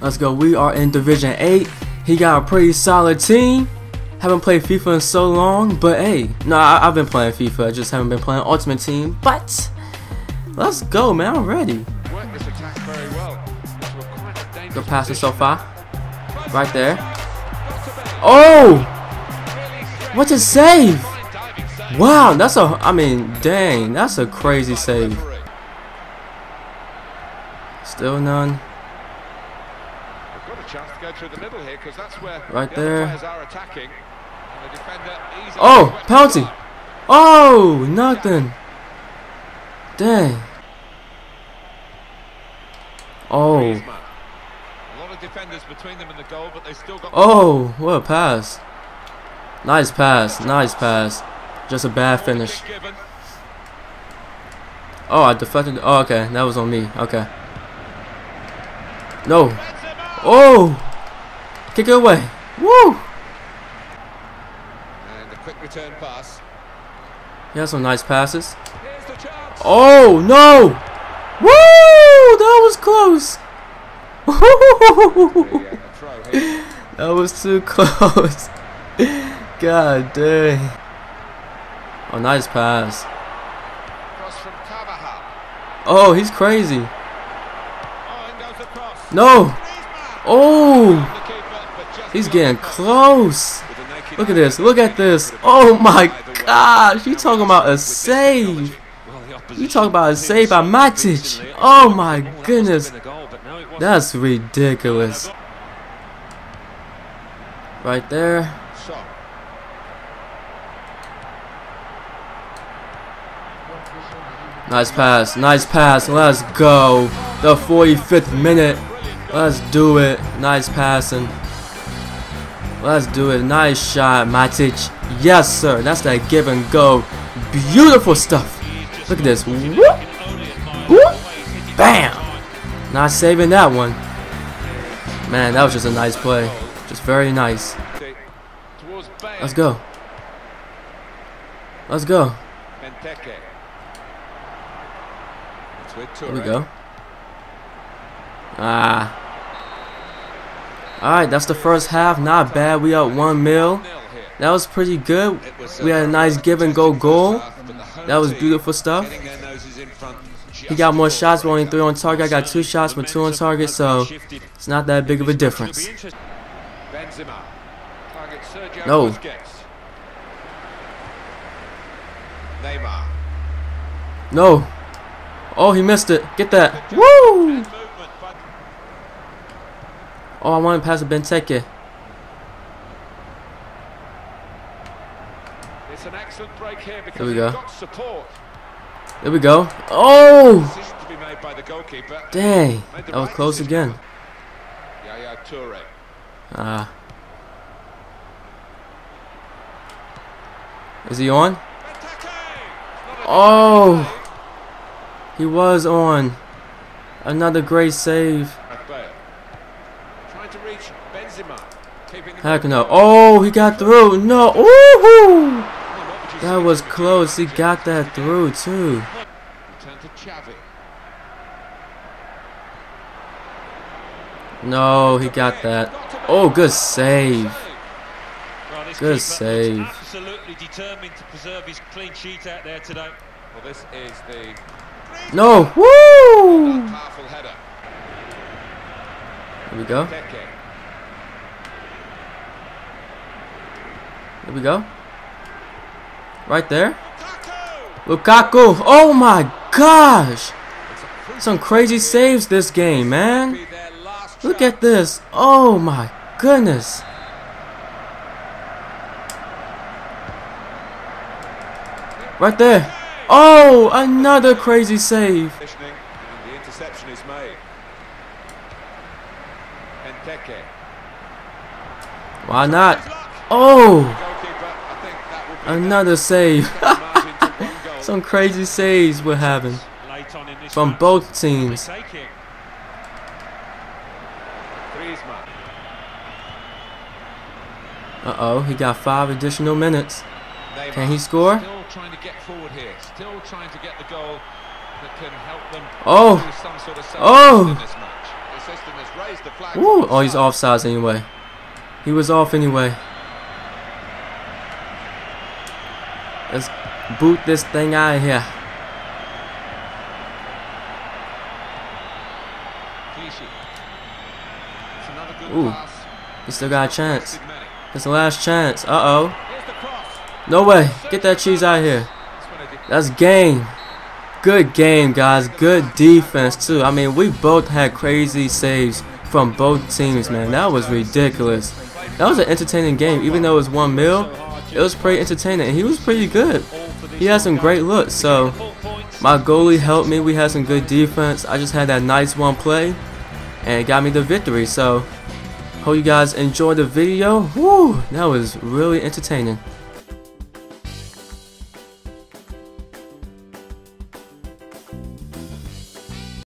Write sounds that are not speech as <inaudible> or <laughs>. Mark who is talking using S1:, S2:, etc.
S1: Let's go. We are in Division 8. He got a pretty solid team. Haven't played FIFA in so long, but hey, no, I, have been playing FIFA. I just haven't been playing Ultimate Team. But let's go, man. I'm ready. Good passes so far. Right there. Oh! What a save! Wow, that's a, I mean, dang, that's a crazy save. Still none. Right there. Oh, penalty. Oh, nothing. Dang. Oh. Oh, what a pass. Nice pass. Nice pass. Just a bad finish. Oh, I deflected. Oh, okay. That was on me. Okay. No. Oh! Kick it away. Woo!
S2: And a quick return pass.
S1: He has some nice passes. Oh, no! Woo! That was close. <laughs> that was too close. God dang. Oh, nice pass. Oh, he's crazy. No. Oh. He's getting close. Look at this. Look at this. Oh my gosh. You talking about a save. You talking about a save by Matic. Oh my goodness. That's ridiculous. Right there. Nice pass. Nice pass. Let's go. The 45th minute. Let's do it. Nice passing. Let's do it. Nice shot, Matic. Yes, sir. That's that give and go. Beautiful stuff. Look at this. Whoop. Whoop. Bam. Not saving that one. Man, that was just a nice play. Just very nice. Let's go. Let's go. Here we go. Ah. Alright, that's the first half. Not bad. We up one mil. That was pretty good. We had a nice give and go goal. That was beautiful stuff. He got more shots, but only three on target. I got two shots, but two on target, so it's not that big of a difference. No. No. Oh, he missed it. Get that. Woo! Oh, I want to pass to Benteke. It's an excellent break here because there we go. There we go. Oh! Dang. That was close again. Ah. Is he on? Oh! He was on. Another great save. Heck no. Oh, he got through. No. Ooh! That was close. He got that through, too. No, he got that. Oh, good save. Good save. Absolutely determined to preserve his clean sheet out there today. Well, this is the no. Woo! Here we go. We go. Right there. Lukaku. Oh my gosh. Some crazy saves this game, man. Look at this. Oh my goodness. Right there. Oh, another crazy save. The interception is made. Why not? Oh! Another save. <laughs> Some crazy saves we're having from both teams. Uh-oh, he got five additional minutes. Can he score? trying to get forward here, still trying to get the goal that can help them oh. some sort of oh. in this match.
S2: has raised the flag.
S1: Oh, he's offsides anyway. He was off anyway. Let's boot this thing out of here.
S2: Clichy. It's another good
S1: Ooh. He still got a chance. It's the last chance. Uh-oh.
S2: Here's the cross.
S1: No way. Get that cheese out of here.
S2: That's
S1: That's game. Good game, guys. Good defense, too. I mean, we both had crazy saves from both teams, man. That was ridiculous. That was an entertaining game. Even though it was one mil, it was pretty entertaining. And he was pretty good. He had some great looks. So, my goalie helped me. We had some good defense. I just had that nice one play. And got me the victory. So, hope you guys enjoyed the video. Woo! That was really entertaining.